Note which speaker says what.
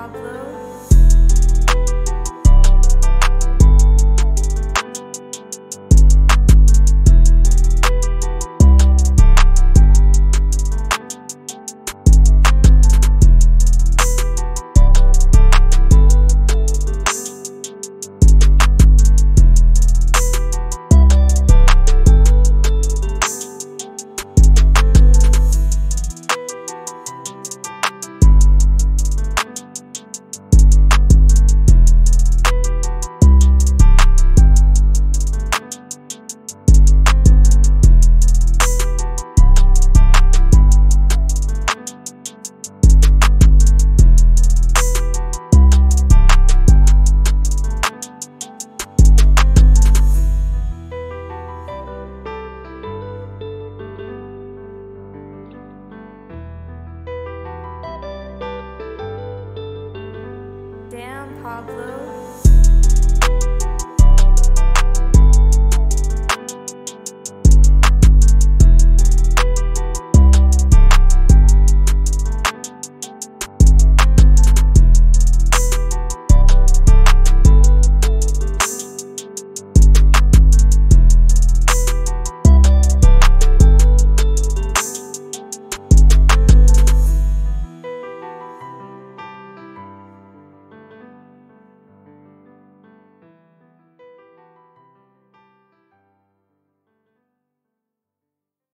Speaker 1: Pablo. Pablo.